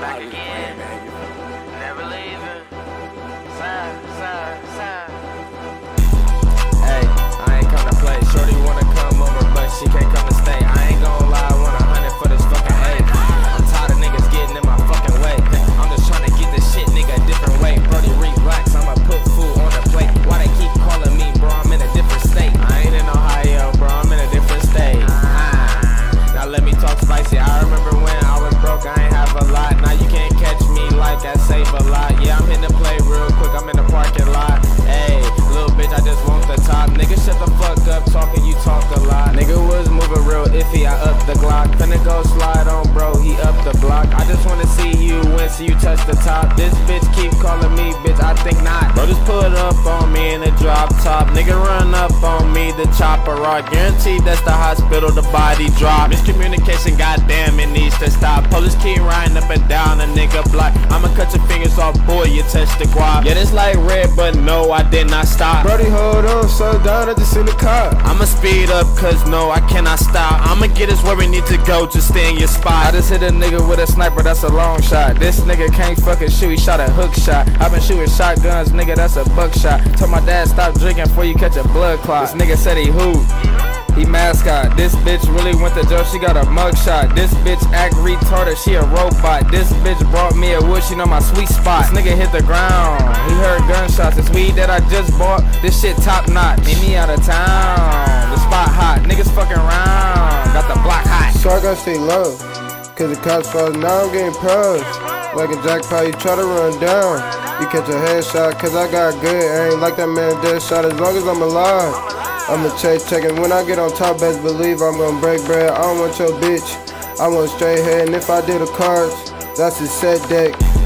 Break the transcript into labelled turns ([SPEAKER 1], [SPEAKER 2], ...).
[SPEAKER 1] back again.
[SPEAKER 2] Nigga was moving real iffy. I up the Glock. Finna go slide on, bro. He up the block. I just wanna see you win, so you touch the top. This bitch keep calling me, bitch. I think not. Nigga, run up on me, the chopper rock. Guaranteed that's the hospital, the body drop. Miscommunication, goddamn, it needs to stop. Police keep riding up and down a nigga block. I'ma cut your fingers off, boy. You touch the guap. Yeah, this like red, but no, I did not stop.
[SPEAKER 3] Brody, hold on, slow down, I just seen the cop.
[SPEAKER 2] I'ma speed up, cause no, I cannot stop. I'ma get us where we need to go, just stay in your spot. I just hit a nigga with a sniper, that's a long shot. This nigga can't fucking shoot, he shot a hook shot. I've been shooting shotguns, nigga, that's a buckshot. Told my dad stop drinking before you catch a blood clot. This nigga said he hoot. He mascot. This bitch really went to jail. She got a mugshot. This bitch act retarded. She a robot. This bitch brought me a wood. She know my sweet spot. This nigga hit the ground. He heard gunshots. This weed that I just bought. This shit top notch. Meet me out of town. The spot hot. Niggas fucking around. Got the block hot.
[SPEAKER 3] So I gotta stay low. Cause the cops fall now I'm getting pros. Like a jackpot, you try to run down. You catch a headshot, cause I got good. I ain't like that man dead shot as long as I'm alive. I'ma chase checking. When I get on top, best believe I'm gonna break bread. I don't want your bitch. I want straight head, and if I do the cards, that's a set deck.